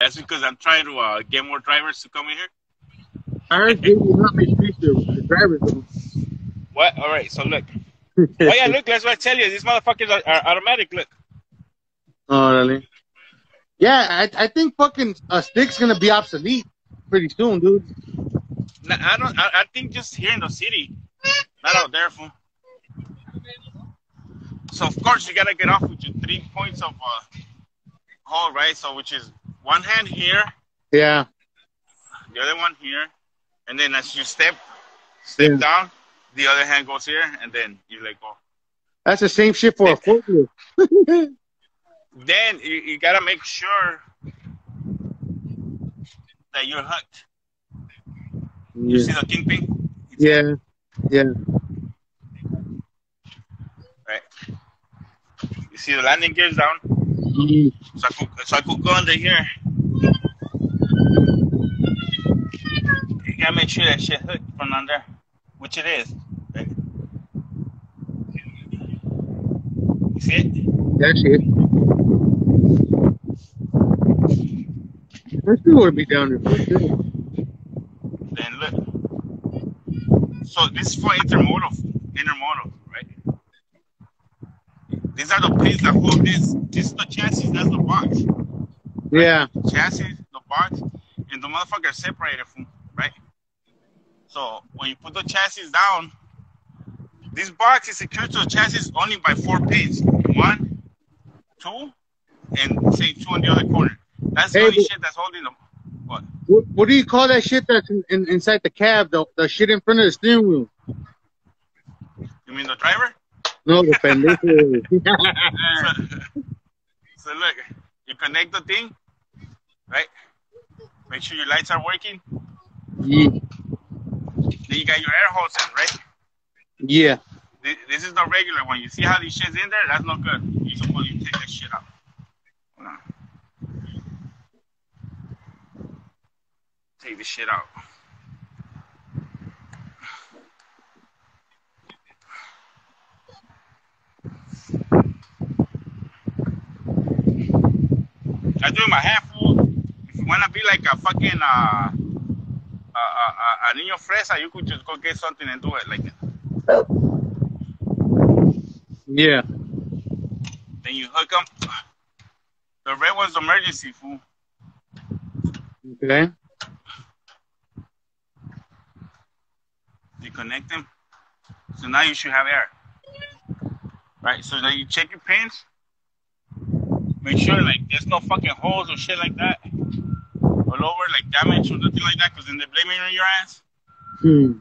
That's because I'm trying to uh, get more drivers to come in here. I heard they will not make streets the drivers. What? All right. So look. oh yeah, look. That's what I tell you. These motherfuckers are, are automatic. Look. Oh really? Yeah, I I think fucking a stick's gonna be obsolete pretty soon, dude. Nah, I don't. I, I think just here in the city, not out there, fool. So of course you gotta get off with your three points of uh, hole, right? So which is one hand here, Yeah. the other one here, and then as you step step Yeah. down, the other hand goes here, and then you let go. That's the same shit for a forklift. Then you, you gotta make sure that you're hooked. You see the kingpin, Yeah. Yeah. right? You see the landing gears down. So I could, so I could go under here. You gotta make sure that shit hooked from under, which it is. Right? You see it? That shit. I still would be down there. for sure. Then look. So this is for intermodal, intermodal? These are the pins that hold this. This is the chassis. That's the box. Yeah. chassis, the box, and the motherfucker separated from right. So when you put the chassis down, this box is secured to the chassis only by four pins. One, two, and say two on the other corner. That's the Hey, only but- shit that's holding them. What? What, what do you call that shit that's in, in, inside the cab? The, the shit in front of the steering wheel? You mean the driver? No, the pendejo. so, so look, you connect the thing, right? Make sure your lights are working. yeah. Then you got your air hose in, right? yeah. This, this is the regular one. You see how these shit's in there? That's not good. You supposed to take that shit out. Take this shit out. I do my hand full. If you wanna be like a fucking uh, uh, uh, uh, a niño fresa, you could just go get something and do it like that. Yeah. Then you hook them. The red one's emergency, fool. Okay. You connect them. So now you should have air. Right? So then you check your pins. Make sure like there's no fucking holes or shit like that. All over, like damage or nothing like that, because then they're blaming on your ass. Hmm.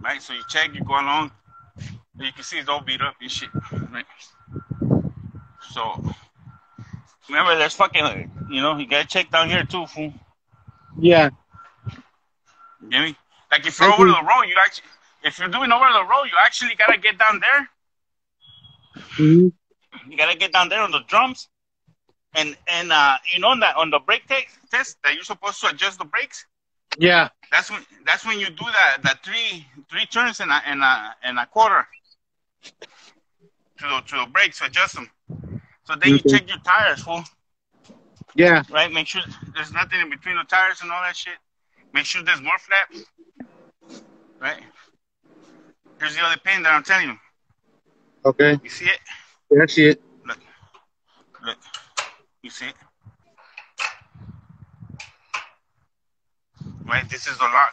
Right? So you check, you go along. And you can see it's all beat up and shit. Right? So remember there's fucking you know, you gotta check down here too, fool. Yeah. You get me? Like if you're Thank over you. the road, you actually, if you're doing over the road, you actually gotta get down there. hmm You gotta get down there on the drums, and and uh, you know on that on the brake te- test that you're supposed to adjust the brakes. Yeah. That's when that's when you do that that three three turns and a and a and a quarter to the to the brakes, adjust them. So then you Okay. check your tires, fool. Yeah. Right? Make sure there's nothing in between the tires and all that shit. Make sure there's more flaps. Right? Here's the other pin that I'm telling you. Okay. You see it? That's it. Look. Look. You see it? Right? This is the lock.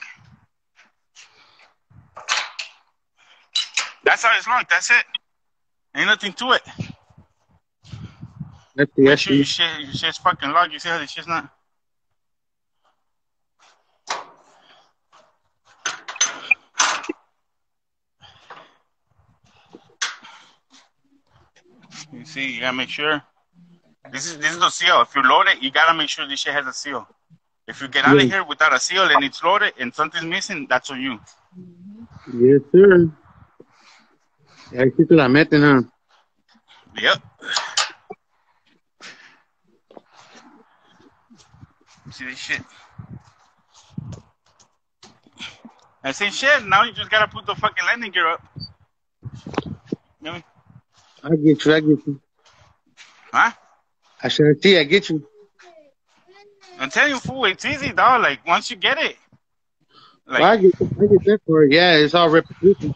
That's how it's locked. That's it. Ain't nothing to it. That's the Make sure your it. shit, your shit's fucking locked. You see how this shit's not? You see, you gotta make sure. This is this is the seal. If you load it, you gotta make sure this shit has a seal. If you get out of here without a seal and it's loaded and something's missing, that's on you. Yes, sir. Ahí sí te la meten, huh? Yep. See this shit? I say shit. Now you just gotta put the fucking landing gear up. You know? I get you. I get you. Huh? I should see. I get you. I'm telling you, fool, it's easy, dog. Like once you get it, like I get, I get that for it. Yeah, it's all repetition.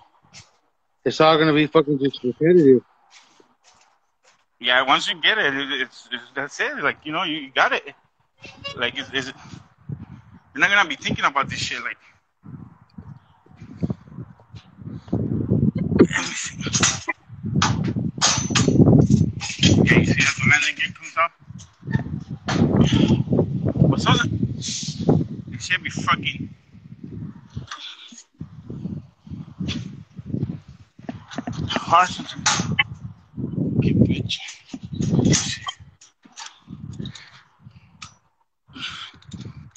It's all gonna be fucking just repetitive. yeah, once you get it, it it's, it's that's it. Like you know, you, you got it. Like it's, it's you're not gonna be thinking about this shit. Like me see. Yeah, you see that the landing gear comes up. What's on it? It should be fucking. Harsh. Bitch.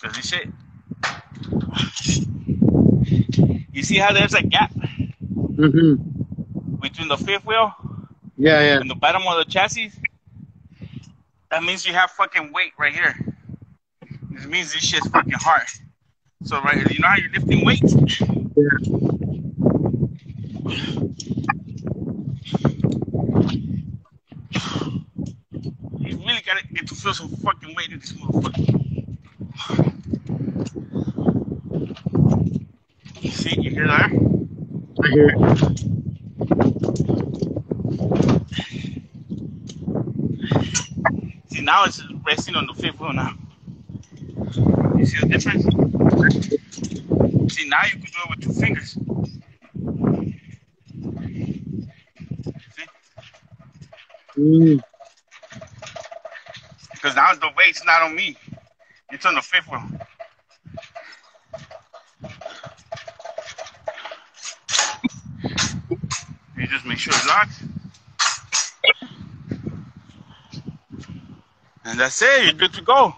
Cause this shit. You see how there's a gap Mm-hmm. between the fifth wheel Yeah, yeah. In the bottom of the chassis? That means you have fucking weight right here. This means this shit's fucking hard. So right, here, you know how you're lifting weights? Yeah. You really gotta get to feel some fucking weight in this motherfucker. See, you hear that? I hear it. Now it's resting on the fifth wheel now. You see the difference? See, now you can do it with two fingers. See? Mm. Because now the weight's not on me. It's on the fifth wheel. You just make sure it's locked. And that's it. You're good to go.